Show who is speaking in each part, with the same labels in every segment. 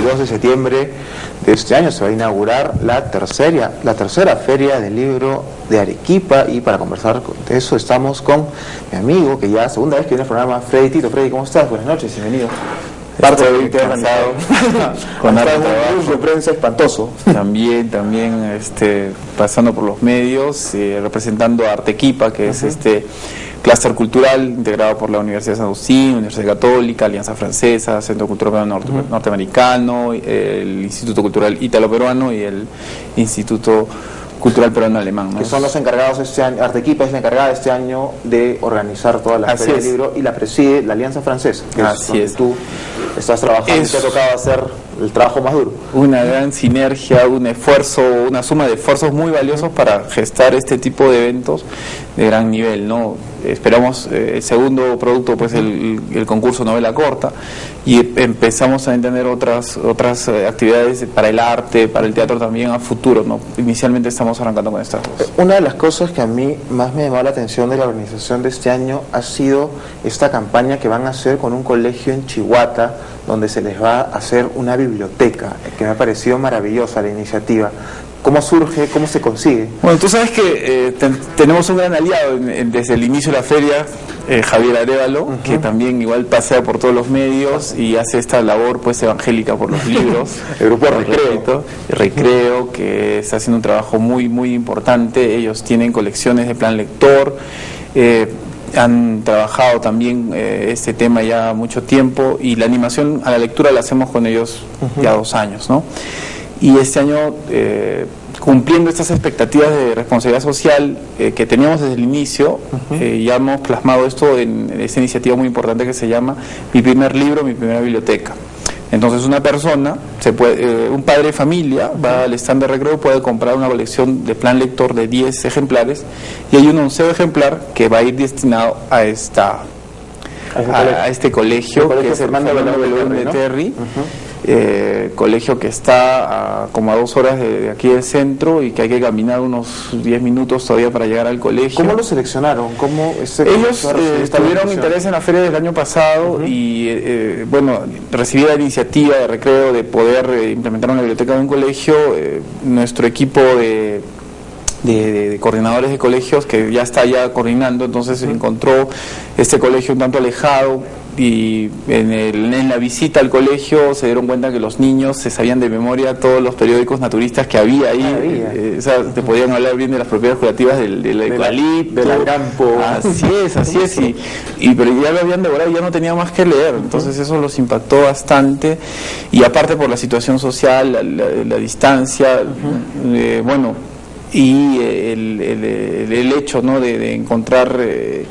Speaker 1: 22 de septiembre de este año se va a inaugurar la tercera, la tercera feria del libro de Arequipa y para conversar de eso estamos con mi amigo que ya segunda vez que viene al programa, Freddy Tito. Freddy, ¿cómo estás? Buenas noches, bienvenido.
Speaker 2: Parte de cansado,
Speaker 1: con un de prensa espantoso.
Speaker 2: También, también este, pasando por los medios, eh, representando a Artequipa, que es este clúster cultural integrado por la Universidad de San Agustín, Universidad Católica, Alianza Francesa, Centro Cultural Norteamericano, el Instituto Cultural Ítalo-Peruano y el Instituto Cultural Peruano Alemán.
Speaker 1: Que son los encargados este año, Artequipa es la encargada este año de organizar toda la feria del libro y la preside la Alianza Francesa, que
Speaker 2: Así
Speaker 1: es, tú estás trabajando y te ha tocado hacer el trabajo más duro.
Speaker 2: Una gran sinergia, un esfuerzo, una suma de esfuerzos muy valiosos para gestar este tipo de eventos de gran nivel, ¿no? Esperamos eh, el segundo producto, pues el, concurso novela corta, y empezamos a entender otras otras eh, actividades para el arte, para el teatro también a futuro, ¿no? Inicialmente estamos arrancando con estas dos.
Speaker 1: Una de las cosas que a mí más me llamó la atención de la organización de este año ha sido esta campaña que van a hacer con un colegio en Chihuahua, donde se les va a hacer una biblioteca, que me ha parecido maravillosa la iniciativa. ¿Cómo surge? ¿Cómo se consigue?
Speaker 2: Bueno, tú sabes que eh, tenemos un gran aliado desde el inicio de la feria, eh, Javier Arevalo, que también igual pasea por todos los medios y hace esta labor pues evangélica por los libros.
Speaker 1: el grupo Recreo.
Speaker 2: Recreo, que está haciendo un trabajo muy, muy importante. Ellos tienen colecciones de plan lector. Eh, han trabajado también este tema ya mucho tiempo y la animación a la lectura la hacemos con ellos ya dos años, ¿no? Y este año eh, cumpliendo estas expectativas de responsabilidad social eh, que teníamos desde el inicio, eh, ya hemos plasmado esto en, esta iniciativa muy importante que se llama Mi primer libro, mi primera biblioteca. Entonces una persona, se puede, un padre de familia, va al stand de recreo, puede comprar una colección de plan lector de 10 ejemplares y hay un onceo ejemplar que va a ir destinado a esta a, este colegio,
Speaker 1: que es el de
Speaker 2: Terry eh, colegio que está a, como a dos horas de, aquí del centro y que hay que caminar unos 10 minutos todavía para llegar al colegio.
Speaker 1: ¿Cómo lo seleccionaron? ¿Cómo
Speaker 2: Ellos eh, tuvieron interés en la feria del año pasado y, eh, bueno, recibí la iniciativa de recreo de poder implementar una biblioteca de un colegio. nuestro equipo de de, coordinadores de colegios que ya está ya coordinando, entonces se encontró este colegio un tanto alejado, y en, el, en, la visita al colegio se dieron cuenta que los niños se sabían de memoria todos los periódicos naturistas que había ahí. Eh, o sea, te podían hablar bien de las propiedades curativas del, del eucalipto.
Speaker 1: Del campo.
Speaker 2: Así es, así es. Y, y, pero ya lo habían devorado y ya no tenían más que leer. Entonces eso los impactó bastante. Y aparte por la situación social, la, distancia, eh, bueno, y el, el, el, hecho ¿no? de, encontrar... Eh,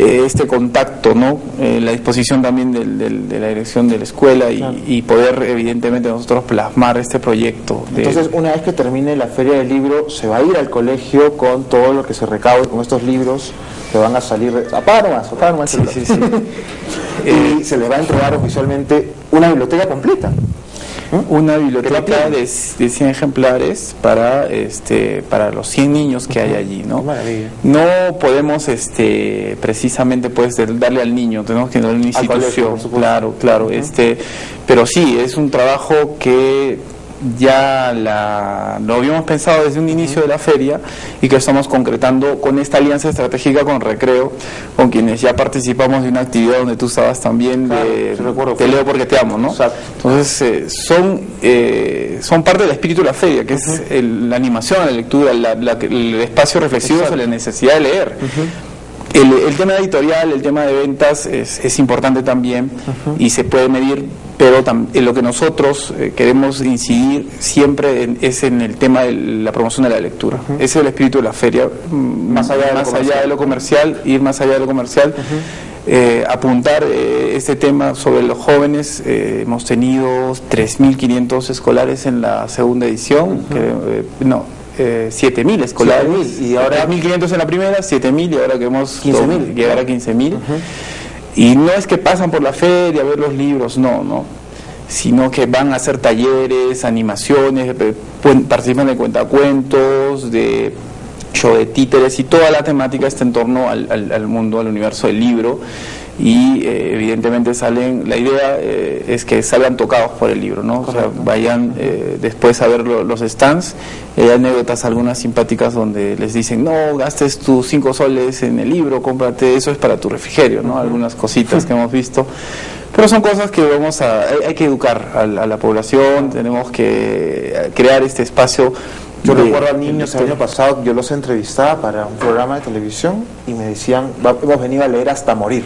Speaker 2: eh, este contacto, ¿no? Eh, la disposición también de la dirección de la escuela y, poder evidentemente nosotros plasmar este proyecto.
Speaker 1: Entonces, una vez que termine la feria del libro, se va a ir al colegio con todo lo que se recaude, con estos libros que van a salir, apaga nomás, apaga nomás.
Speaker 2: Sí, sí, sí.
Speaker 1: y se le va a entregar oficialmente una biblioteca completa.
Speaker 2: Una biblioteca de, de, 100 ejemplares para este para los 100 niños que hay allí, ¿no? No podemos este precisamente pues darle al niño, tenemos que darle una institución, claro, claro, este pero sí, es un trabajo que ya la, lo habíamos pensado desde un inicio de la feria y que estamos concretando con esta alianza estratégica con Recreo, con quienes ya participamos de una actividad donde tú estabas también de Te leo porque te amo, ¿no? Entonces eh, son, eh, son parte del espíritu de la feria, que es la animación, la lectura, el espacio reflexivo sobre la necesidad de leer. El, tema editorial, el tema de ventas es, es importante también y se puede medir, pero en lo que nosotros eh, queremos incidir siempre es en el tema de la promoción de la lectura. Ese es el espíritu de la feria,
Speaker 1: mm, más allá de,
Speaker 2: más allá de lo comercial, ir más allá de lo comercial. Eh, apuntar eh, este tema sobre los jóvenes. hemos tenido 3.500 escolares en la segunda edición, no, eh, 7.000 escolares.
Speaker 1: y ahora
Speaker 2: 1.500 en la primera, 7.000 y ahora queremos
Speaker 1: 15.000.
Speaker 2: llegar a 15.000. Y no es que pasan por la feria a ver los libros, no, no. Sino que van a hacer talleres, animaciones, participan de cuentacuentos, de show de títeres y toda la temática está en torno al, al, al mundo, al universo del libro y eh, evidentemente salen, la idea eh, es que salgan tocados por el libro, ¿no? O sea, vayan eh, después a ver los stands, hay anécdotas algunas simpáticas donde les dicen, no, gastes tus cinco soles en el libro, cómprate, eso es para tu refrigerio, ¿no? Algunas cositas que hemos visto. Pero son cosas que vamos a, hay, que educar a, la población, tenemos que crear este espacio
Speaker 1: yo recuerdo a niños el año pasado, yo los entrevistaba para un programa de televisión y me decían, hemos venido a leer hasta morir.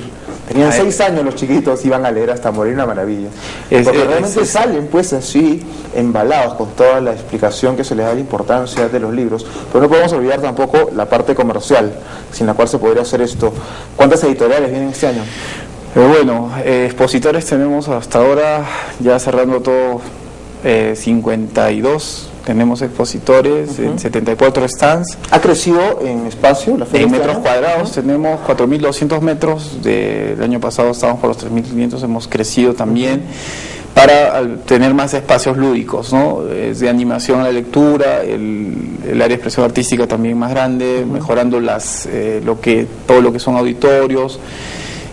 Speaker 1: Tenían seis años los chiquitos, iban a leer hasta morir, una maravilla. Porque realmente salen pues así, embalados con toda la explicación que se les da la importancia de los libros, pero no podemos olvidar tampoco la parte comercial, sin la cual se podría hacer esto. ¿Cuántas editoriales vienen este año?
Speaker 2: Eh, bueno, eh, expositores tenemos hasta ahora, ya cerrando todo, eh, 52 tenemos expositores en 74 stands.
Speaker 1: ¿Ha crecido en espacio
Speaker 2: la feria? En metros cuadrados tenemos 4.200 metros, del año pasado estábamos por los 3.500, hemos crecido también para tener más espacios lúdicos, ¿no? de animación a la lectura, el, área de expresión artística también más grande, mejorando las, eh, lo que, todo lo que son auditorios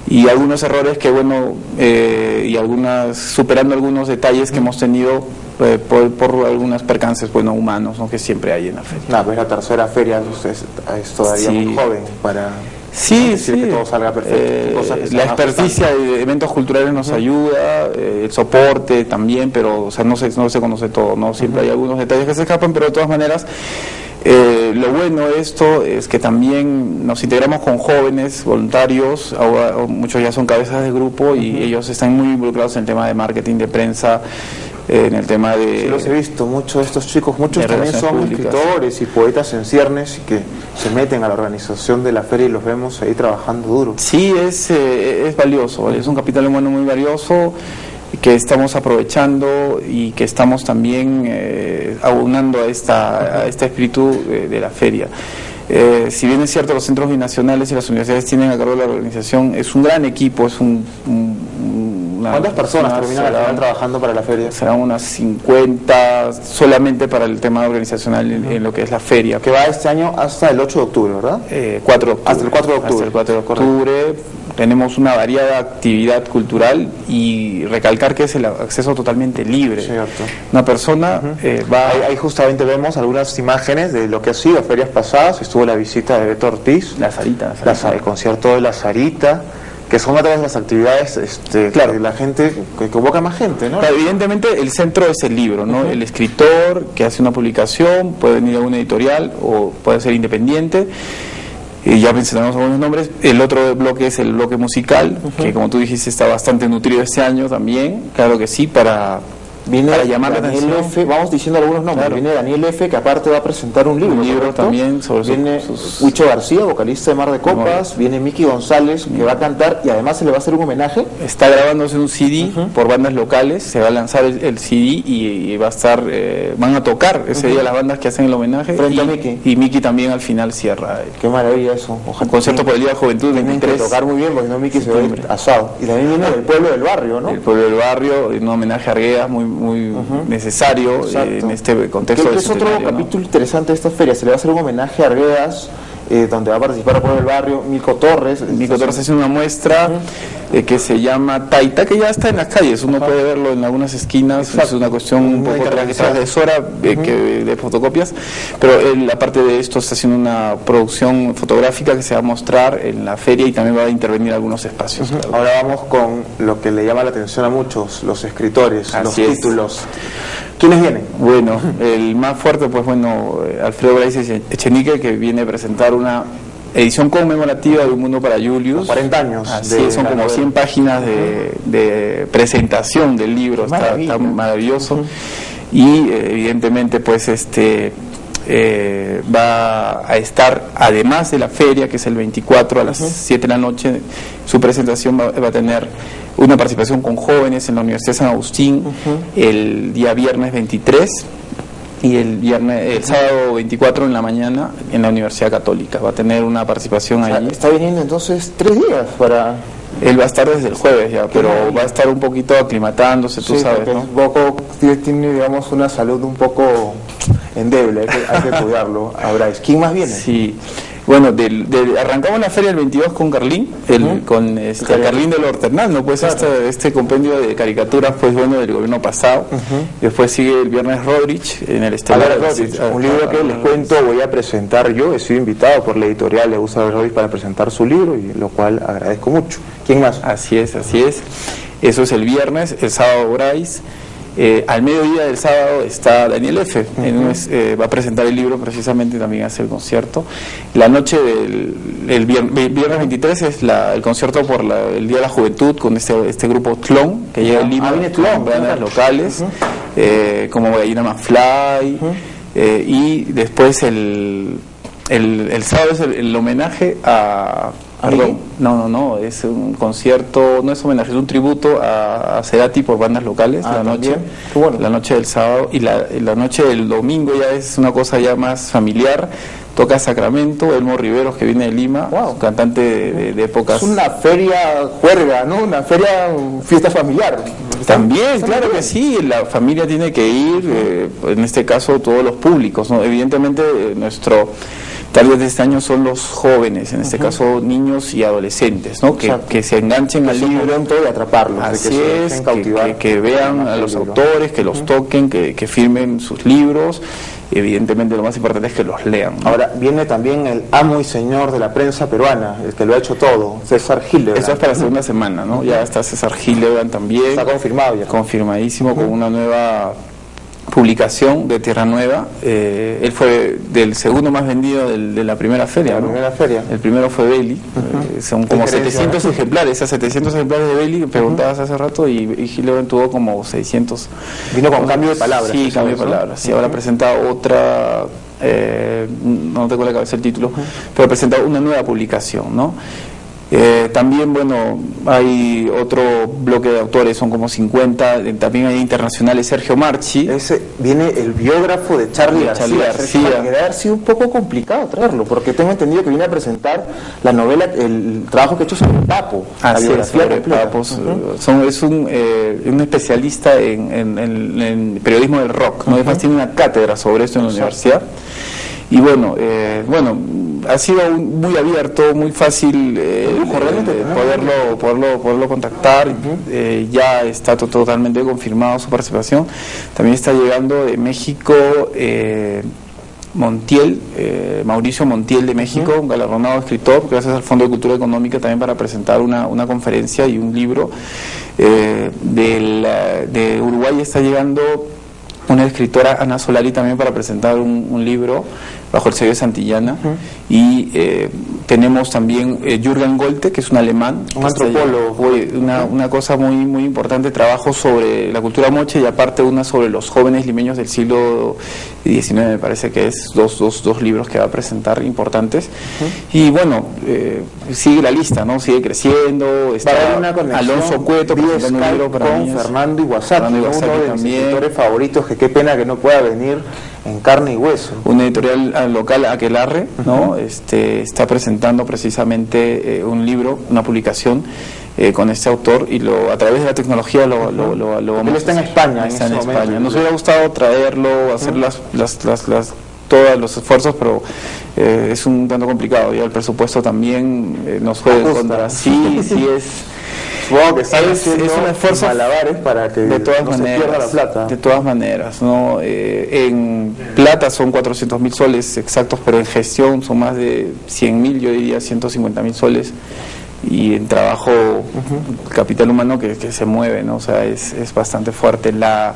Speaker 2: y algunos errores que bueno eh, y algunas superando algunos detalles que hemos tenido eh, por, algunas percances bueno humanos que siempre hay en la feria.
Speaker 1: No, pues la tercera feria usted es todavía muy joven para
Speaker 2: Sí, sí. Que todo salga perfecto. Eh, la experticia de eventos culturales nos ayuda, el soporte también, pero o sea, no se, no se conoce todo, ¿no? Siempre hay algunos detalles que se escapan, pero de todas maneras eh, lo bueno de esto es que también nos integramos con jóvenes voluntarios, ahora muchos ya son cabezas de grupo y ellos están muy involucrados en el tema de marketing, de prensa, eh, en el tema de...
Speaker 1: Sí, los he visto, muchos de estos chicos, muchos también son escritores y poetas en ciernes y que se meten a la organización de la feria y los vemos ahí trabajando duro.
Speaker 2: Sí, es, eh, es valioso, es un capital humano muy valioso que estamos aprovechando y que estamos también eh, aunando a, esta, a este espíritu de, la feria. Eh, si bien es cierto, los centros binacionales y las universidades tienen a cargo de la organización, es un gran equipo, es un...
Speaker 1: ¿Cuántas personas terminan trabajando para la feria?
Speaker 2: Serán unas 50 solamente para el tema organizacional en, lo que es la feria.
Speaker 1: Que va este año hasta el 8 de octubre, ¿verdad? 4
Speaker 2: eh, de octubre.
Speaker 1: Hasta el 4 de octubre.
Speaker 2: Hasta el 4 de octubre tenemos una variada actividad cultural y recalcar que es el acceso totalmente libre.
Speaker 1: Cierto.
Speaker 2: Una persona eh, va...
Speaker 1: Ahí, justamente vemos algunas imágenes de lo que ha sido ferias pasadas, estuvo la visita de Beto Ortiz,
Speaker 2: la Sarita,
Speaker 1: el concierto de la Sarita, que son otras de las actividades este, claro. la gente, que convoca más gente, ¿no?
Speaker 2: evidentemente el centro es el libro, ¿no? El escritor que hace una publicación puede venir a una editorial o puede ser independiente y ya mencionamos algunos nombres. El otro bloque es el bloque musical, que como tú dijiste está bastante nutrido este año también, claro que sí, para
Speaker 1: Viene Daniel F, vamos diciendo algunos nombres. Viene Daniel F, que aparte va a presentar un libro.
Speaker 2: Un libro también sobre
Speaker 1: Viene Huicho García, vocalista de Mar de Copas. Viene Miki González, que va a cantar y además se le va a hacer un homenaje.
Speaker 2: Está grabándose un CD por bandas locales. Se va a lanzar el, CD y, va a estar, eh, van a tocar ese día las bandas que hacen el homenaje.
Speaker 1: Frente y, a Miki.
Speaker 2: Y Miki también al final cierra.
Speaker 1: Qué maravilla eso.
Speaker 2: Un concierto por el Día de Juventud.
Speaker 1: Tienen que tocar muy bien porque no Miki se ve asado. Y también viene del pueblo del barrio, ¿no?
Speaker 2: El pueblo del barrio, un homenaje a Arguedas muy, muy necesario eh, en este contexto.
Speaker 1: Creo que es otro capítulo interesante de esta feria. Se le va a hacer un homenaje a Arguedas, eh, donde va a participar por el barrio Mico Torres.
Speaker 2: Mico Torres hace una muestra eh, que se llama Taita, que ya está en las calles, uno puede verlo en algunas esquinas, es una cuestión un poco transgresora que, de fotocopias, pero aparte de esto está haciendo una producción fotográfica que se va a mostrar en la feria y también va a intervenir algunos espacios.
Speaker 1: Ahora vamos con lo que le llama la atención a muchos, los escritores, los títulos. ¿Quiénes vienen?
Speaker 2: Bueno, el más fuerte, pues bueno, eh, Alfredo Brais Echenique, que viene a presentar una edición conmemorativa de Un Mundo para Julius.
Speaker 1: 40 años.
Speaker 2: Así son como 100 páginas de, presentación del libro, está, maravilloso. Y eh, evidentemente, pues este eh, va a estar, además de la feria, que es el 24 a las 7 de la noche, su presentación va, va a tener una participación con jóvenes en la Universidad de San Agustín el día viernes 23 y el viernes el sábado 24 en la mañana en la Universidad Católica. Va a tener una participación ahí.
Speaker 1: Está viniendo entonces tres días para...
Speaker 2: Él va a estar desde el jueves ya, pero va a estar un poquito aclimatándose, tú sabes, ¿no?
Speaker 1: Un poco, tiene, digamos, una salud un poco endeble, hay que, hay que cuidarlo. Ahora, ¿quién más viene?
Speaker 2: Sí. Bueno, del, arrancamos la feria el 22 con Carlín, el, con este, Carlín del Horternal, ¿no? Pues este, este, compendio de caricaturas, pues bueno, del gobierno pasado. Después sigue el viernes Rodrich en el Estelar.
Speaker 1: un libro que les cuento voy a presentar yo, he sido invitado por la editorial de Gustavo Rodrich para presentar su libro, y lo cual agradezco mucho. ¿Quién más?
Speaker 2: Así es, así es. Eso es el viernes, el sábado Bryce. Eh, al mediodía del sábado está Daniel F. Eh, va a presentar el libro, precisamente también hace el concierto. La noche del el viernes, 23 es el concierto por el Día de la Juventud con este, este grupo Tlon, que llega a Lima,
Speaker 1: ah, con
Speaker 2: bandas locales, eh, como Gallina Manfly, y después el, el, sábado es el homenaje a Perdón, no, no, no, es un concierto, no es homenaje, es un tributo a, a Cerati por bandas locales, ah, la noche, la noche del sábado y la, la, noche del domingo ya es una cosa ya más familiar. Toca Sacramento, Elmo Riveros que viene de Lima, cantante de, épocas.
Speaker 1: Es una feria juerga, ¿no? Una feria fiesta familiar.
Speaker 2: También, claro que sí, la familia tiene que ir, eh, en este caso todos los públicos, ¿no? Evidentemente eh, nuestro tal vez de este año son los jóvenes, en este caso niños y adolescentes, ¿no? Que, se enganchen al libro
Speaker 1: y atraparlos,
Speaker 2: Así que es, que, vean a los autores, que los toquen, que, firmen sus libros. Evidentemente lo más importante es que los lean.
Speaker 1: Ahora viene también el amo y señor de la prensa peruana, el que lo ha hecho todo, César Hildebrand.
Speaker 2: Eso hasta la segunda semana, ¿no? Ya está César Hildebrand también.
Speaker 1: Está confirmado ya.
Speaker 2: Confirmadísimo con una nueva publicación de Tierra Nueva. Eh, él fue del segundo más vendido de la primera feria.
Speaker 1: La primera feria.
Speaker 2: El primero fue Bailey. Eh, son como 700 ejemplares. Esas 700 ejemplares de Bailey, preguntabas hace rato, y, y tuvo como 600.
Speaker 1: Vino con cambio de palabras.
Speaker 2: Sí, cambio de palabras. Sí, ahora presenta otra. Eh, no tengo la cabeza el título, pero presenta una nueva publicación, ¿no? Eh, también, bueno, hay otro bloque de autores, son como 50, eh, también hay internacionales, Sergio Marchi.
Speaker 1: Ese, viene el biógrafo de Charlie, García.
Speaker 2: García.
Speaker 1: debe haber sido un poco complicado traerlo, porque tengo entendido que viene a presentar la novela, el trabajo que ha hecho sobre Papo.
Speaker 2: la biografía de Papo. son, es un, eh, un especialista en, en, periodismo del rock, ¿no? Además tiene una cátedra sobre esto en la universidad. Y bueno, eh, bueno, ha sido muy abierto, muy fácil eh, poderlo, poderlo, poderlo contactar. Eh, ya está totalmente confirmado su participación. También está llegando de México. Montiel, Mauricio Montiel de México, un galardonado escritor, gracias al Fondo de Cultura Económica también para presentar una, una conferencia y un libro. de Uruguay está llegando una escritora, Ana Solari, también para presentar un, libro bajo el sello de Santillana. Y eh, tenemos también eh, Jürgen Golte, que es un alemán.
Speaker 1: Un antropólogo.
Speaker 2: Una, una, cosa muy, muy importante, trabajo sobre la cultura moche y aparte una sobre los jóvenes limeños del siglo XIX, me parece que es dos, dos, dos libros que va a presentar importantes. Y bueno, eh, sigue la lista, ¿no? Sigue creciendo.
Speaker 1: Está Alonso Cueto,
Speaker 2: con
Speaker 1: Fernando Iguazati, uno de mis escritores favoritos, que qué pena que no pueda venir en carne y hueso.
Speaker 2: Una editorial ah, local, Aquelarre, ¿no? este, está presentando precisamente eh, un libro, una publicación eh, con este autor y lo a través de la tecnología lo, lo, lo,
Speaker 1: vamos Él está en España.
Speaker 2: Está en, España. Nos hubiera gustado traerlo, hacer las, las, las, las todos los esfuerzos, pero eh, es un tanto complicado. Y el presupuesto también nos juega en contra. Sí, sí es
Speaker 1: es, un esfuerzo malabares para que
Speaker 2: de todas
Speaker 1: no
Speaker 2: maneras,
Speaker 1: se pierda la plata.
Speaker 2: De todas maneras, ¿no? Eh, en plata son 400 mil soles exactos, pero en gestión son más de 100 mil, yo diría 150 mil soles. Y en trabajo, capital humano que, que, se mueve, ¿no? O sea, es, es bastante fuerte. La,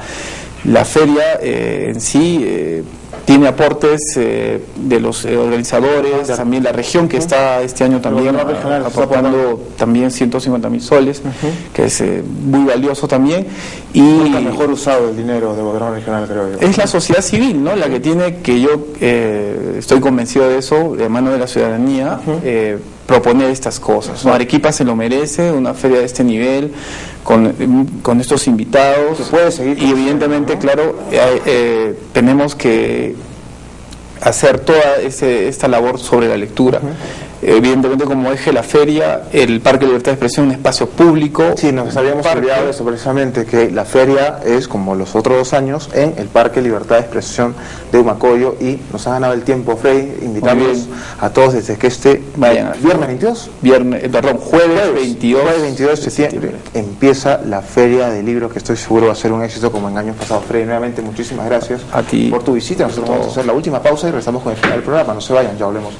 Speaker 2: la feria eh, en sí eh, tiene aportes eh, de los eh, organizadores, también la región que está este año también aportando también 150 mil soles, que es eh, muy valioso también.
Speaker 1: Y mejor usado el dinero de gobierno regional, creo yo.
Speaker 2: Es la sociedad civil, ¿no? La que tiene, que yo estoy convencido de eso, de mano de la ciudadanía, proponer estas cosas. Arequipa se lo merece, una feria de este nivel, con, con estos invitados.
Speaker 1: puede seguir
Speaker 2: y evidentemente, claro, eh, eh, tenemos que hacer toda esta labor sobre la lectura. Evidentemente como eje la feria, el Parque Libertad de Expresión, un espacio público.
Speaker 1: Sí, nos habíamos olvidado eso precisamente, que la feria es como los otros dos años en el Parque Libertad de Expresión de Humacoyo y nos ha ganado el tiempo, Frey, invitamos a todos desde que este
Speaker 2: Vayan
Speaker 1: viernes 22,
Speaker 2: viernes, eh, perdón, jueves, 22,
Speaker 1: jueves 22 de septiembre, empieza la feria de libros que estoy seguro va a ser un éxito como en años pasados. Frey, nuevamente muchísimas gracias
Speaker 2: a ti
Speaker 1: por tu visita. Nosotros vamos a hacer la última pausa y regresamos con el final del programa. No se vayan, ya hablemos.